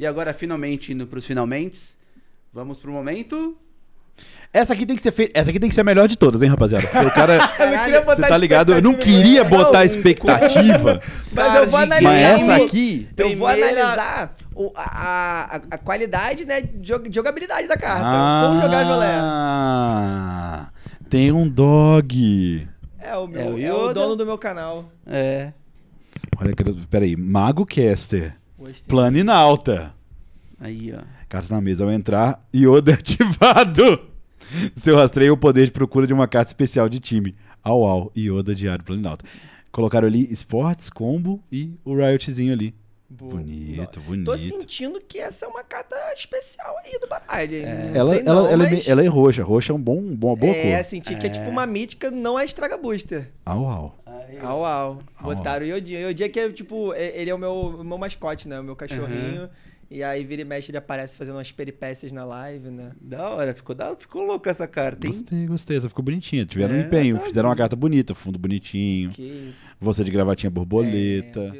E agora, finalmente, indo pros finalmente, vamos pro momento... Essa aqui tem que ser fe... Essa aqui tem que ser a melhor de todas, hein, rapaziada? Porque o cara. Eu não queria botar Você tá ligado? Eu não expectativa queria botar expectativa. Mas eu vou analisar. Mas essa aqui. Eu vou analisar o- a, a, a qualidade, né, de jog- de jogabilidade da carta. Como jogar Jolé. Ah, tem um dog. É o, meu, É o é o dono do meu canal. É... Olha, peraí. Mago Caster. Gostei. Planinalta. Aí, ó. Cartas na mesa ao entrar. Yoda ativado. Seu rastreio é o poder de procura de uma carta especial de time. Au au. Yoda Diário Planinalta. Colocaram ali Sports, Combo e o Riotzinho ali. Boa. Bonito, bonito. Tô sentindo que essa é uma carta especial aí do baralho. Não Ela, ela, ela, é, mas me- ela é roxa. Roxa é um bom, uma boa é, cor. senti que é tipo uma mítica, não é estraga booster. Au au. Au, au. Au, Botaram o Yodinho. O Yodinho é que é, tipo, ele é o meu, o meu mascote, né? O meu cachorrinho. E aí, vira e mexe, ele aparece fazendo umas peripécias na live, né? Da hora, ficou, da... ficou louco essa carta, hein? Gostei, gostei. Essa ficou bonitinha. Tiveram um É, empenho. tá Fizeram uma carta bonita, fundo bonitinho. Que isso. Você de gravatinha borboleta. É, virou-